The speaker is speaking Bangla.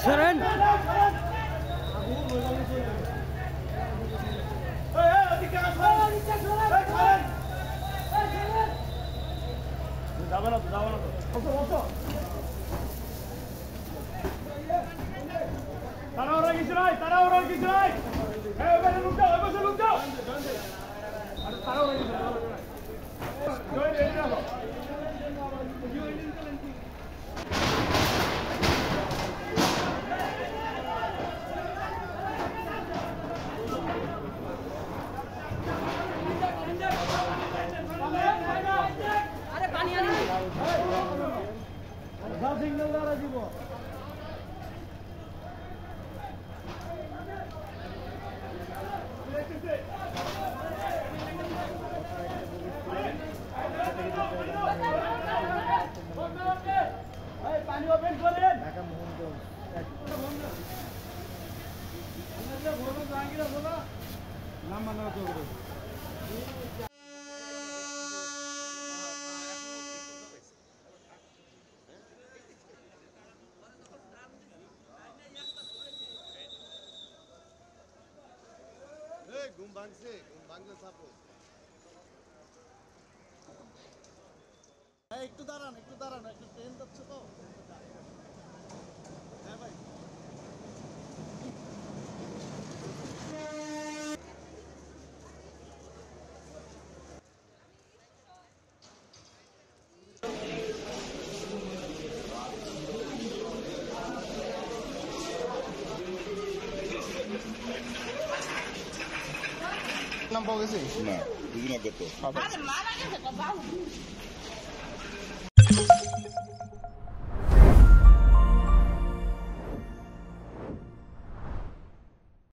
Seren. Dava na Tara orang kisah, tara orang kisah. Signal দ্বারা দিব পানি ওপেন করেন নাম বাংলা তো এই ঘুম ভাঙছে ঘুম ভাঙছে সাপোজ একটু দাঁড়ান একটু দাঁড়ান একটু I'm No, yo no acepto.